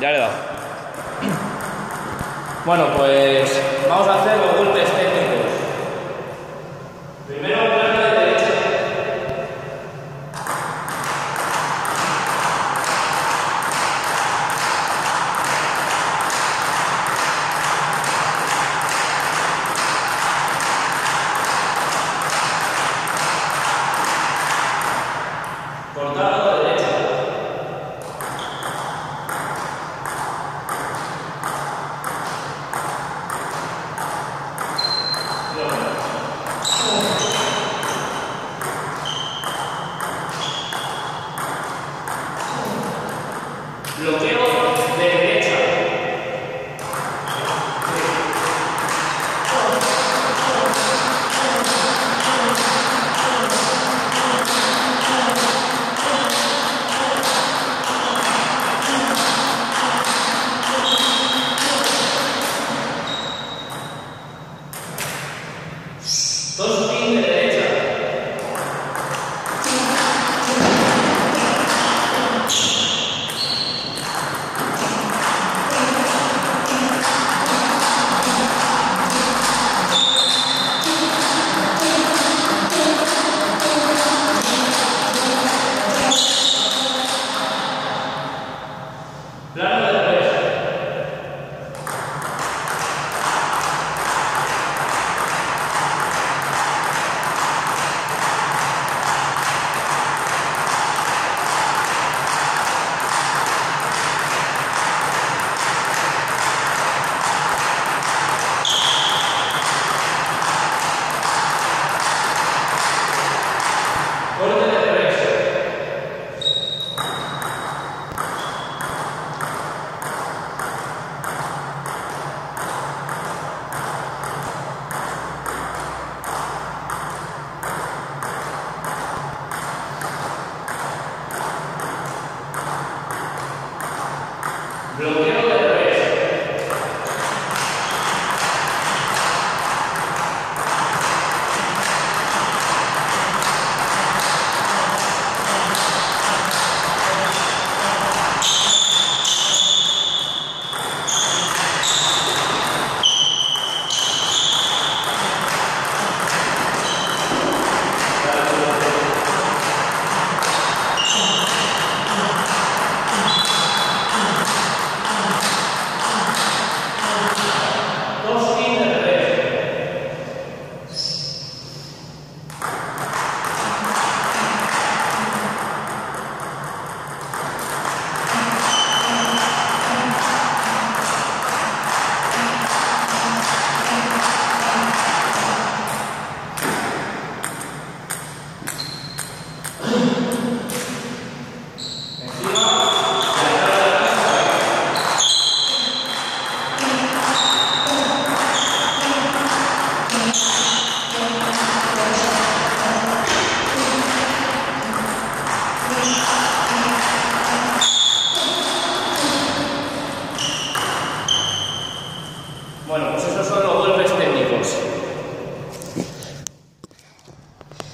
Ya le he dado. Bueno, pues vamos a hacer los golpes Não That Bueno, pues